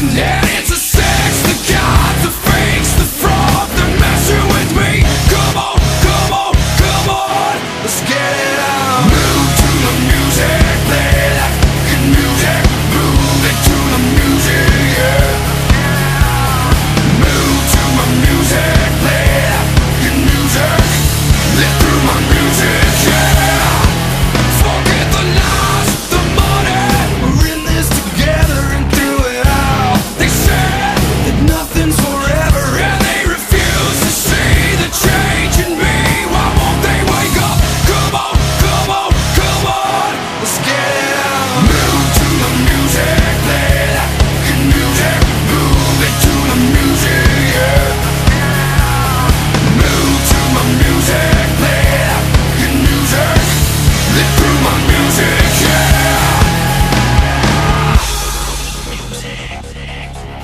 Listen. Six, six, six.